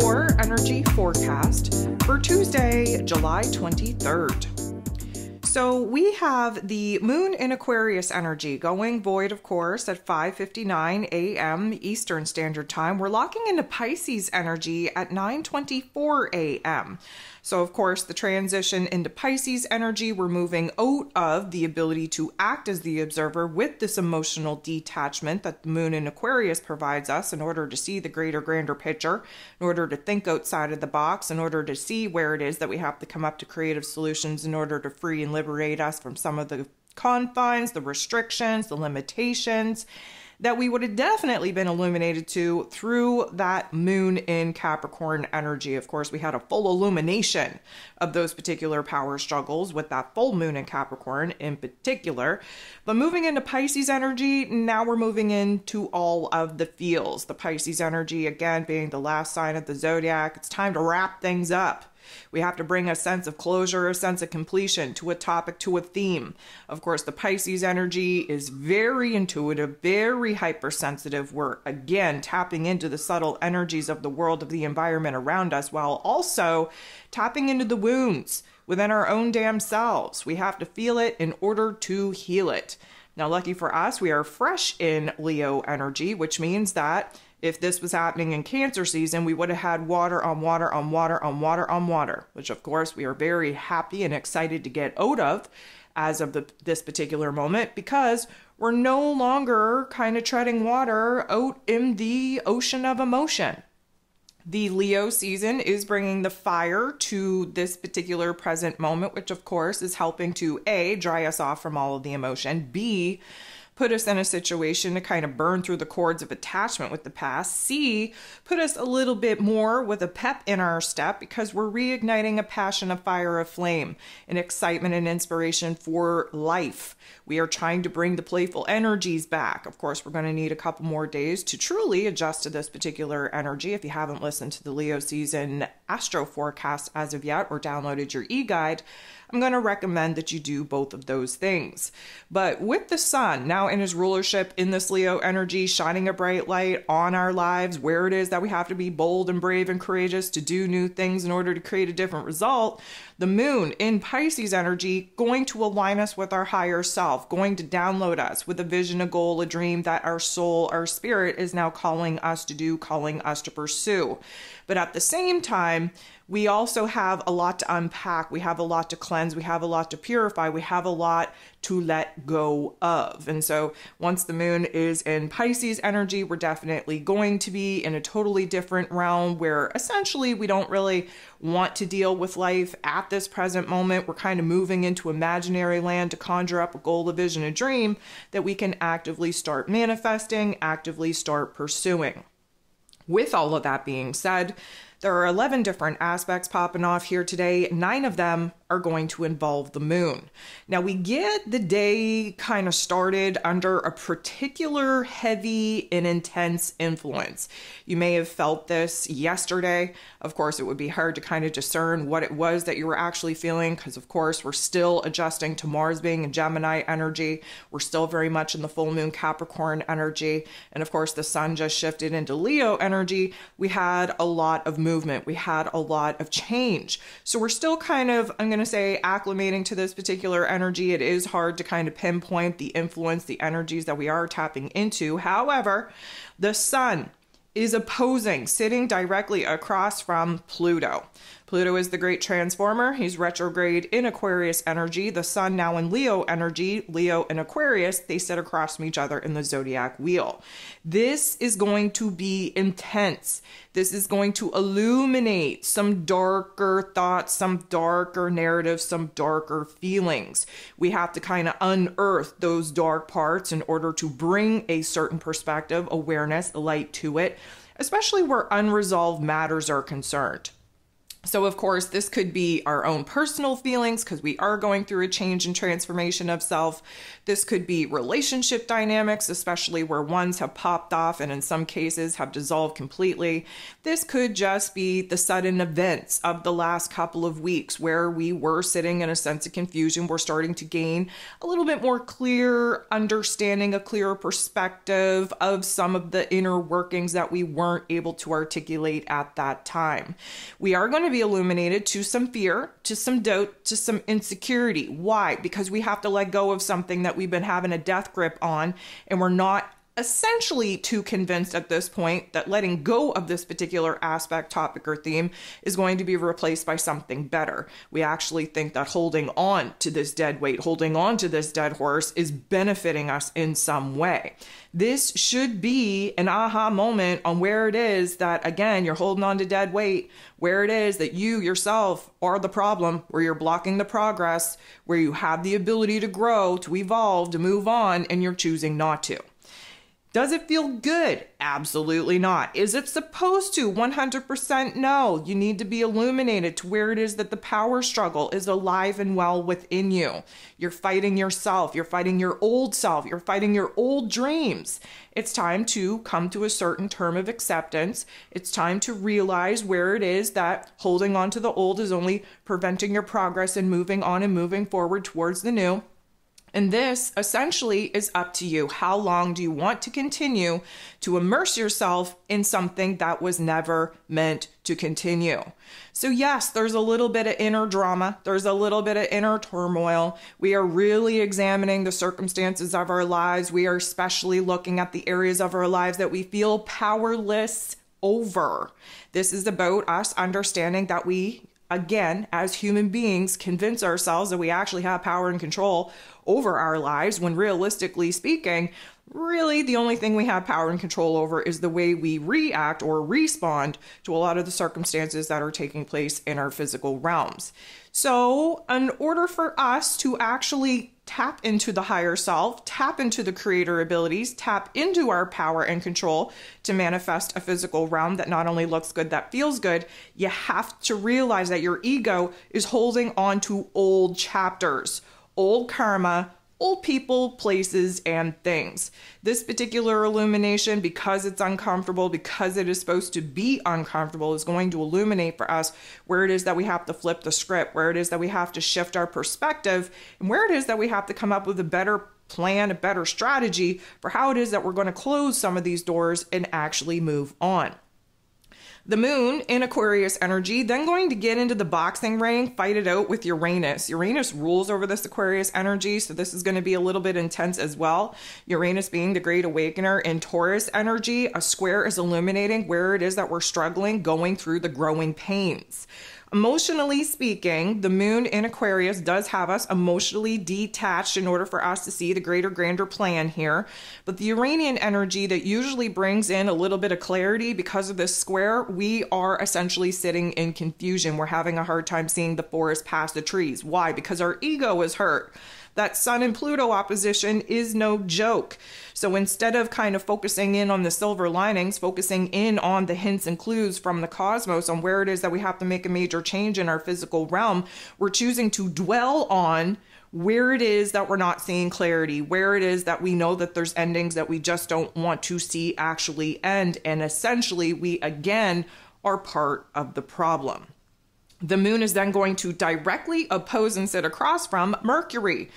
your energy forecast for Tuesday, July 23rd. So we have the moon in Aquarius energy going void, of course, at 5:59 a.m. Eastern Standard Time. We're locking into Pisces energy at 9:24 a.m. So, of course, the transition into Pisces energy, we're moving out of the ability to act as the observer with this emotional detachment that the moon in Aquarius provides us in order to see the greater, grander picture, in order to think outside of the box, in order to see where it is that we have to come up to creative solutions in order to free and liberate us from some of the confines, the restrictions, the limitations that we would have definitely been illuminated to through that moon in Capricorn energy. Of course, we had a full illumination of those particular power struggles with that full moon in Capricorn in particular. But moving into Pisces energy, now we're moving into all of the feels. The Pisces energy, again, being the last sign of the zodiac, it's time to wrap things up. We have to bring a sense of closure, a sense of completion to a topic, to a theme. Of course, the Pisces energy is very intuitive, very hypersensitive. We're again tapping into the subtle energies of the world, of the environment around us, while also tapping into the wounds within our own damn selves. We have to feel it in order to heal it. Now, lucky for us, we are fresh in Leo energy, which means that if this was happening in cancer season, we would have had water on water on water on water on water, which of course we are very happy and excited to get out of as of the, this particular moment because we're no longer kind of treading water out in the ocean of emotion. The Leo season is bringing the fire to this particular present moment, which of course is helping to A, dry us off from all of the emotion, B, put us in a situation to kind of burn through the cords of attachment with the past. C, put us a little bit more with a pep in our step because we're reigniting a passion, a fire, a flame, an excitement and inspiration for life. We are trying to bring the playful energies back. Of course, we're going to need a couple more days to truly adjust to this particular energy. If you haven't listened to the Leo season astro forecast as of yet or downloaded your e guide, I'm going to recommend that you do both of those things. But with the sun now in his rulership in this Leo energy, shining a bright light on our lives, where it is that we have to be bold and brave and courageous to do new things in order to create a different result, the moon in Pisces energy going to align us with our higher self, going to download us with a vision, a goal, a dream that our soul, our spirit is now calling us to do, calling us to pursue. But at the same time, we also have a lot to unpack. We have a lot to cleanse. We have a lot to purify. We have a lot to let go of. And so once the moon is in Pisces energy, we're definitely going to be in a totally different realm where essentially we don't really want to deal with life at this present moment. We're kind of moving into imaginary land to conjure up a goal, a vision, a dream that we can actively start manifesting, actively start pursuing. With all of that being said, there are 11 different aspects popping off here today. Nine of them are going to involve the moon. Now, we get the day kind of started under a particular heavy and intense influence. You may have felt this yesterday. Of course, it would be hard to kind of discern what it was that you were actually feeling because, of course, we're still adjusting to Mars being in Gemini energy. We're still very much in the full moon Capricorn energy. And of course, the sun just shifted into Leo energy. We had a lot of movement, we had a lot of change. So we're still kind of, I'm going going to say acclimating to this particular energy, it is hard to kind of pinpoint the influence, the energies that we are tapping into. However, the sun is opposing, sitting directly across from Pluto. Pluto is the great transformer. He's retrograde in Aquarius energy. The sun now in Leo energy, Leo and Aquarius, they sit across from each other in the zodiac wheel. This is going to be intense. This is going to illuminate some darker thoughts, some darker narratives, some darker feelings. We have to kind of unearth those dark parts in order to bring a certain perspective, awareness, light to it, especially where unresolved matters are concerned. So, of course, this could be our own personal feelings because we are going through a change and transformation of self. This could be relationship dynamics, especially where ones have popped off and in some cases have dissolved completely. This could just be the sudden events of the last couple of weeks where we were sitting in a sense of confusion. We're starting to gain a little bit more clear understanding, a clearer perspective of some of the inner workings that we weren't able to articulate at that time. We are going to be illuminated to some fear, to some doubt, to some insecurity. Why? Because we have to let go of something that we've been having a death grip on and we're not essentially too convinced at this point that letting go of this particular aspect, topic, or theme is going to be replaced by something better. We actually think that holding on to this dead weight, holding on to this dead horse is benefiting us in some way. This should be an aha moment on where it is that, again, you're holding on to dead weight, where it is that you yourself are the problem, where you're blocking the progress, where you have the ability to grow, to evolve, to move on, and you're choosing not to. Does it feel good? Absolutely not. Is it supposed to? 100% no. You need to be illuminated to where it is that the power struggle is alive and well within you. You're fighting yourself. You're fighting your old self. You're fighting your old dreams. It's time to come to a certain term of acceptance. It's time to realize where it is that holding on to the old is only preventing your progress and moving on and moving forward towards the new. And this essentially is up to you. How long do you want to continue to immerse yourself in something that was never meant to continue? So, yes, there's a little bit of inner drama, there's a little bit of inner turmoil. We are really examining the circumstances of our lives. We are especially looking at the areas of our lives that we feel powerless over. This is about us understanding that we again, as human beings, convince ourselves that we actually have power and control over our lives when realistically speaking, really the only thing we have power and control over is the way we react or respond to a lot of the circumstances that are taking place in our physical realms. So, in order for us to actually tap into the higher self, tap into the creator abilities, tap into our power and control to manifest a physical realm that not only looks good, that feels good, you have to realize that your ego is holding on to old chapters old karma, old people, places, and things. This particular illumination, because it's uncomfortable, because it is supposed to be uncomfortable, is going to illuminate for us where it is that we have to flip the script, where it is that we have to shift our perspective, and where it is that we have to come up with a better plan, a better strategy for how it is that we're going to close some of these doors and actually move on. The moon in Aquarius energy, then going to get into the boxing ring, fight it out with Uranus. Uranus rules over this Aquarius energy, so this is going to be a little bit intense as well. Uranus being the great awakener in Taurus energy, a square is illuminating where it is that we're struggling, going through the growing pains. Emotionally speaking, the moon in Aquarius does have us emotionally detached in order for us to see the greater, grander plan here. But the Uranian energy that usually brings in a little bit of clarity because of this square, we are essentially sitting in confusion. We're having a hard time seeing the forest past the trees. Why? Because our ego is hurt that Sun and Pluto opposition is no joke. So instead of kind of focusing in on the silver linings, focusing in on the hints and clues from the cosmos on where it is that we have to make a major change in our physical realm, we're choosing to dwell on where it is that we're not seeing clarity, where it is that we know that there's endings that we just don't want to see actually end. And essentially, we again are part of the problem. The moon is then going to directly oppose and sit across from Mercury.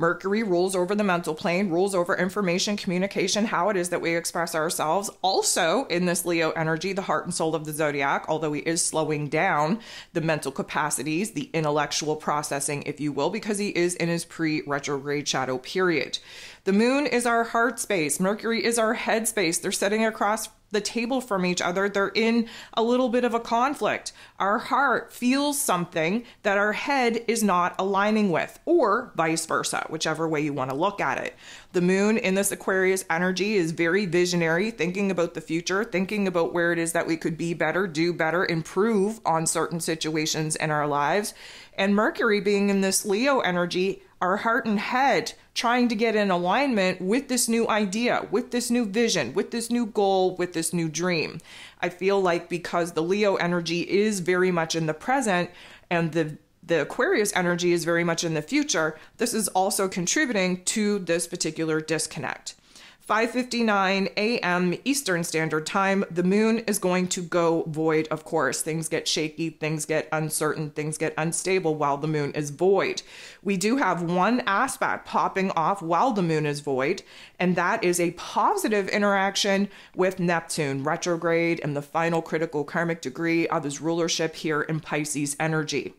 Mercury rules over the mental plane, rules over information, communication, how it is that we express ourselves. Also, in this Leo energy, the heart and soul of the zodiac, although he is slowing down the mental capacities, the intellectual processing, if you will, because he is in his pre retrograde shadow period. The moon is our heart space, Mercury is our head space. They're sitting across the table from each other. They're in a little bit of a conflict. Our heart feels something that our head is not aligning with, or vice versa, whichever way you want to look at it. The moon in this Aquarius energy is very visionary, thinking about the future, thinking about where it is that we could be better, do better, improve on certain situations in our lives. And Mercury being in this Leo energy, our heart and head trying to get in alignment with this new idea, with this new vision, with this new goal, with this new dream. I feel like because the Leo energy is very much in the present and the the Aquarius energy is very much in the future, this is also contributing to this particular disconnect. 5:59 a.m. Eastern Standard Time, the moon is going to go void, of course. Things get shaky, things get uncertain, things get unstable while the moon is void. We do have one aspect popping off while the moon is void, and that is a positive interaction with Neptune retrograde and the final critical karmic degree of his rulership here in Pisces energy.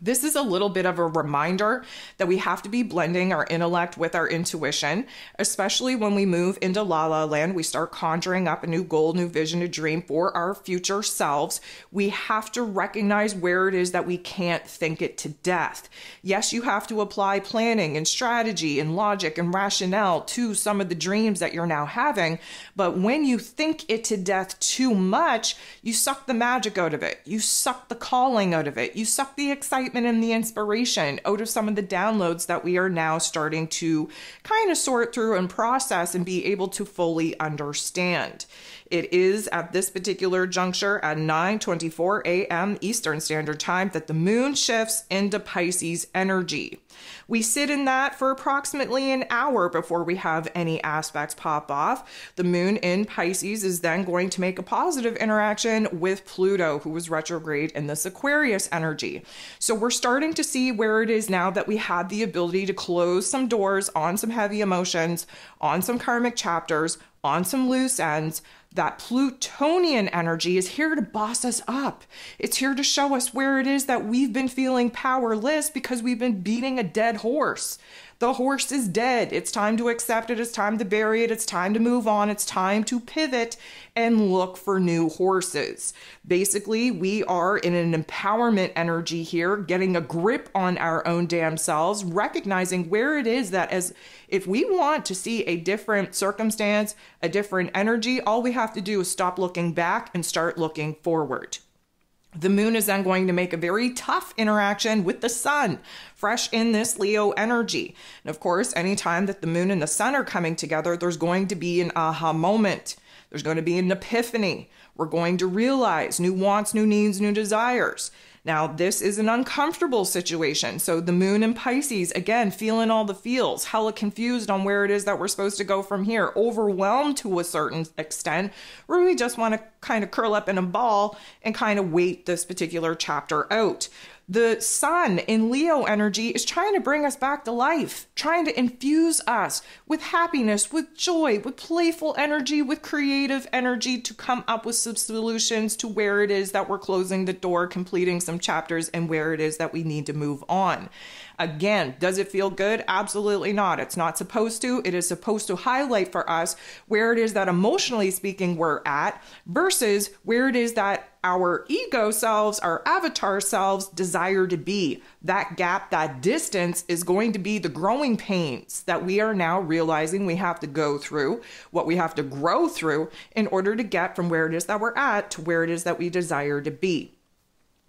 This is a little bit of a reminder that we have to be blending our intellect with our intuition, especially when we move into la la land. We start conjuring up a new goal, new vision, a dream for our future selves. We have to recognize where it is that we can't think it to death. Yes, you have to apply planning and strategy and logic and rationale to some of the dreams that you're now having. But when you think it to death too much, you suck the magic out of it. You suck the calling out of it. You suck the excitement excitement and the inspiration out of some of the downloads that we are now starting to kind of sort through and process and be able to fully understand. It is at this particular juncture at 9:24 a.m. Eastern Standard Time that the moon shifts into Pisces energy. We sit in that for approximately an hour before we have any aspects pop off. The moon in Pisces is then going to make a positive interaction with Pluto, who was retrograde in this Aquarius energy. So we're starting to see where it is now that we have the ability to close some doors on some heavy emotions, on some karmic chapters, on some loose ends that Plutonian energy is here to boss us up. It's here to show us where it is that we've been feeling powerless because we've been beating a dead horse. The horse is dead. It's time to accept it. It's time to bury it. It's time to move on. It's time to pivot and look for new horses. Basically, we are in an empowerment energy here, getting a grip on our own damn selves, recognizing where it is that as if we want to see a different circumstance, a different energy, all we have to do is stop looking back and start looking forward. The moon is then going to make a very tough interaction with the sun, fresh in this Leo energy. And of course, anytime that the moon and the sun are coming together, there's going to be an aha moment. There's going to be an epiphany. We're going to realize new wants, new needs, new desires. Now, this is an uncomfortable situation. So, the moon in Pisces, again, feeling all the feels, hella confused on where it is that we're supposed to go from here, overwhelmed to a certain extent, where we just want to kind of curl up in a ball and kind of wait this particular chapter out. The sun in Leo energy is trying to bring us back to life, trying to infuse us with happiness, with joy, with playful energy, with creative energy to come up with some solutions to where it is that we're closing the door, completing some chapters, and where it is that we need to move on. Again, does it feel good? Absolutely not. It's not supposed to. It is supposed to highlight for us where it is that emotionally speaking we're at versus where it is that our ego selves, our avatar selves desire to be. That gap, that distance is going to be the growing pains that we are now realizing we have to go through, what we have to grow through in order to get from where it is that we're at to where it is that we desire to be.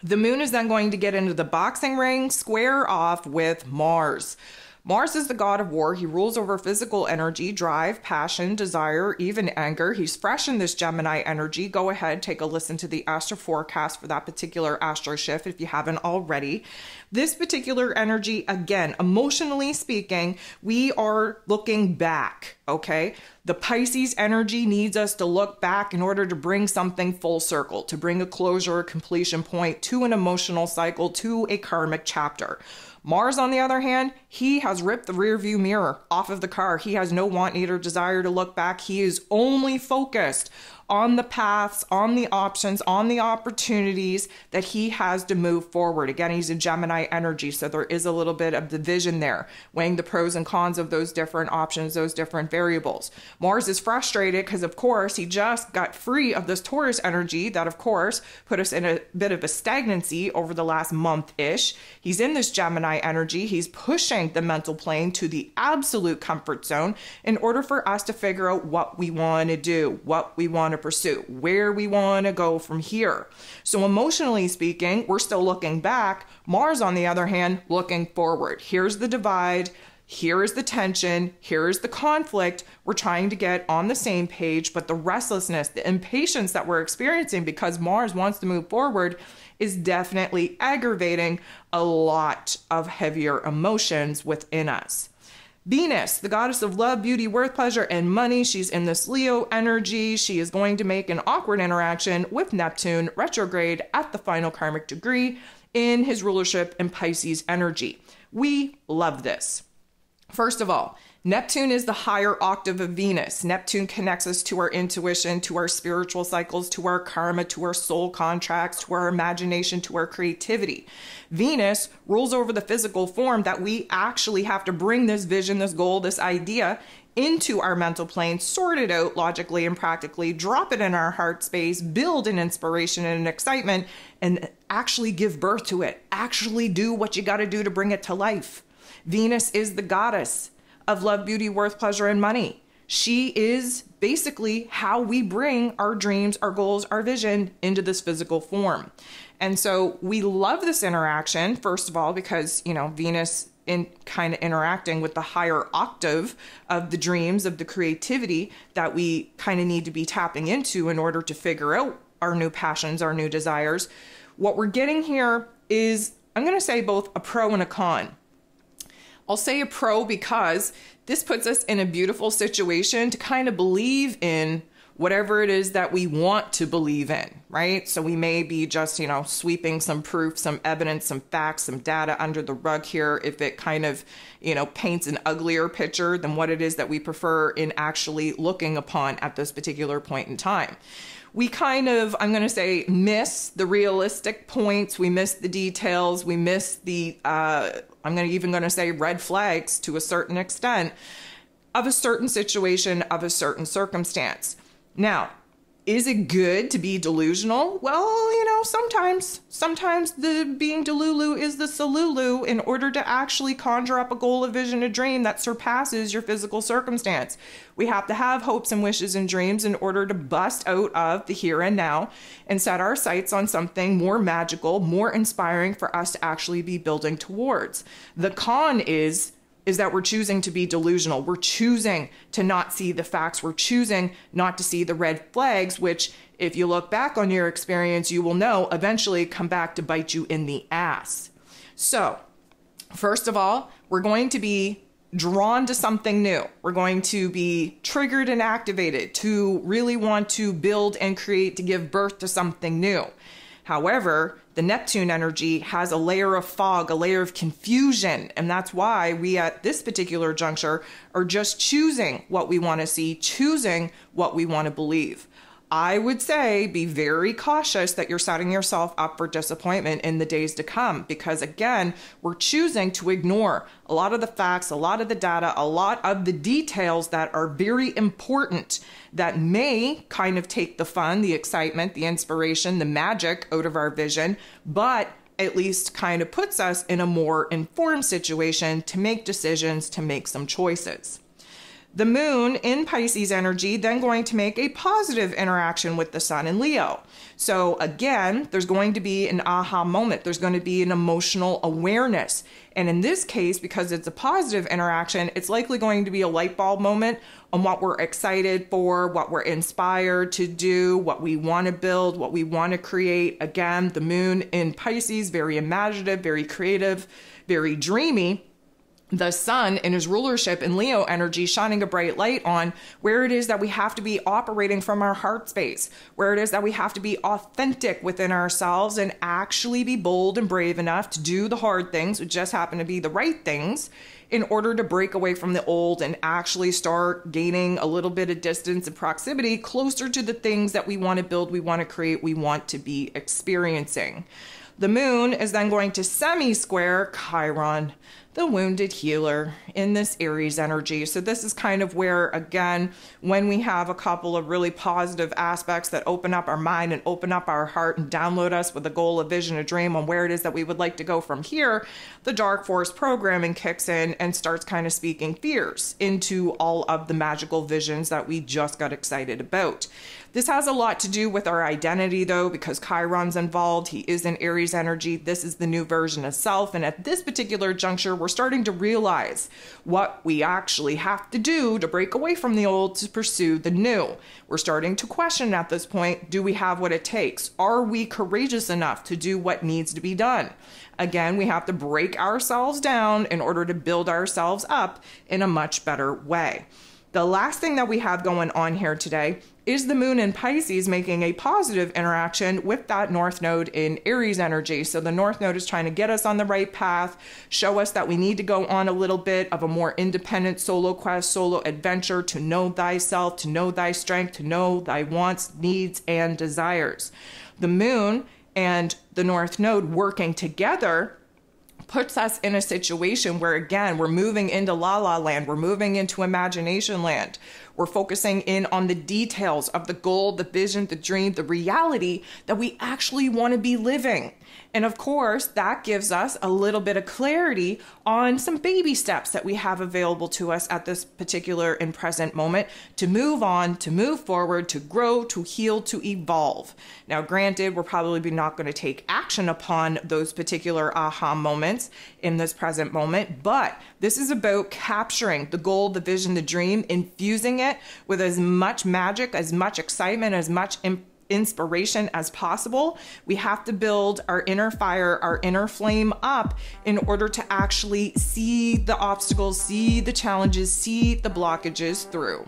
The moon is then going to get into the boxing ring, square off with Mars. Mars is the god of war. He rules over physical energy, drive, passion, desire, even anger. He's fresh in this Gemini energy. Go ahead, take a listen to the astro forecast for that particular astro shift if you haven't already. This particular energy, again, emotionally speaking, we are looking back, okay? The Pisces energy needs us to look back in order to bring something full circle, to bring a closure, a completion point to an emotional cycle, to a karmic chapter. Mars, on the other hand, he has ripped the rear view mirror off of the car. He has no want, need, or desire to look back. He is only focused on the paths, on the options, on the opportunities that he has to move forward. Again, he's a Gemini energy, so there is a little bit of division there, weighing the pros and cons of those different options, those different variables. Mars is frustrated because, of course, he just got free of this Taurus energy that, of course, put us in a bit of a stagnancy over the last month ish. He's in this Gemini energy. He's pushing the mental plane to the absolute comfort zone in order for us to figure out what we want to do, what we want to pursue, where we want to go from here. So, emotionally speaking, we're still looking back. Mars, on the other hand, looking forward. Here's the divide. here is the tension, here is the conflict. We're trying to get on the same page, but the restlessness, the impatience that we're experiencing because Mars wants to move forward is definitely aggravating a lot of heavier emotions within us. Venus, the goddess of love, beauty, worth, pleasure, and money. She's in this Leo energy. She is going to make an awkward interaction with Neptune retrograde at the final karmic degree in his rulership in Pisces energy. We love this. First of all, Neptune is the higher octave of Venus. Neptune connects us to our intuition, to our spiritual cycles, to our karma, to our soul contracts, to our imagination, to our creativity. Venus rules over the physical form that we actually have to bring this vision, this goal, this idea into our mental plane, sort it out logically and practically, drop it in our heart space, build an inspiration and an excitement, and actually give birth to it. Actually do what you got to do to bring it to life. Venus is the goddess of love, beauty, worth, pleasure, and money. She is basically how we bring our dreams, our goals, our vision into this physical form. And so we love this interaction, first of all, because, you know, Venus in kind of interacting with the higher octave of the dreams, of the creativity that we kind of need to be tapping into in order to figure out our new passions, our new desires. What we're getting here is, I'm going to say both a pro and a con. I'll say a pro because this puts us in a beautiful situation to kind of believe in whatever it is that we want to believe in, right? So we may be just, you know, sweeping some proof, some evidence, some facts, some data under the rug here if it kind of, you know, paints an uglier picture than what it is that we prefer in actually looking upon at this particular point in time. We kind of, I'm going to say, miss the realistic points. We miss the details. We miss the, uh, I'm to even going to say red flags to a certain extent of a certain situation, of a certain circumstance. Now, is it good to be delusional? Well, you know, sometimes. Sometimes the being delulu is the solulu in order to actually conjure up a goal, a vision, a dream that surpasses your physical circumstance. We have to have hopes and wishes and dreams in order to bust out of the here and now and set our sights on something more magical, more inspiring for us to actually be building towards. The con is is that we're choosing to be delusional. We're choosing to not see the facts. We're choosing not to see the red flags, which, if you look back on your experience, you will know eventually come back to bite you in the ass. So, first of all, we're going to be drawn to something new. We're going to be triggered and activated to really want to build and create to give birth to something new. However, the Neptune energy has a layer of fog, a layer of confusion. And that's why we at this particular juncture are just choosing what we want to see, choosing what we want to believe. I would say be very cautious that you're setting yourself up for disappointment in the days to come because, again, we're choosing to ignore a lot of the facts, a lot of the data, a lot of the details that are very important that may kind of take the fun, the excitement, the inspiration, the magic out of our vision, but at least kind of puts us in a more informed situation to make decisions, to make some choices. The moon in Pisces energy then going to make a positive interaction with the sun in Leo. So again, there's going to be an aha moment. There's going to be an emotional awareness. And in this case, because it's a positive interaction, it's likely going to be a light bulb moment on what we're excited for, what we're inspired to do, what we want to build, what we want to create. Again, the moon in Pisces, very imaginative, very creative, very dreamy the sun in his rulership in Leo energy shining a bright light on where it is that we have to be operating from our heart space, where it is that we have to be authentic within ourselves and actually be bold and brave enough to do the hard things, which just happen to be the right things, in order to break away from the old and actually start gaining a little bit of distance and proximity closer to the things that we want to build, we want to create, we want to be experiencing. The moon is then going to semi square Chiron the wounded healer in this Aries energy. So, this is kind of where, again, when we have a couple of really positive aspects that open up our mind and open up our heart and download us with a goal, a vision, a dream on where it is that we would like to go from here, the dark force programming kicks in and starts kind of speaking fears into all of the magical visions that we just got excited about. This has a lot to do with our identity, though, because Chiron's involved. He is in Aries energy. This is the new version of self. And at this particular juncture, we're starting to realize what we actually have to do to break away from the old to pursue the new. We're starting to question at this point do we have what it takes? Are we courageous enough to do what needs to be done? Again, we have to break ourselves down in order to build ourselves up in a much better way. The last thing that we have going on here today is the moon in Pisces making a positive interaction with that north node in Aries energy. So the north node is trying to get us on the right path, show us that we need to go on a little bit of a more independent solo quest, solo adventure to know thyself, to know thy strength, to know thy wants, needs, and desires. The moon and the north node working together puts us in a situation where, again, we're moving into la la land, we're moving into imagination land. We're focusing in on the details of the goal, the vision, the dream, the reality that we actually want to be living. And of course, that gives us a little bit of clarity on some baby steps that we have available to us at this particular and present moment to move on, to move forward, to grow, to heal, to evolve. Now, granted, we're probably not going to take action upon those particular aha moments in this present moment, but this is about capturing the goal, the vision, the dream, infusing it with as much magic, as much excitement, as much inspiration as possible. We have to build our inner fire, our inner flame up in order to actually see the obstacles, see the challenges, see the blockages through.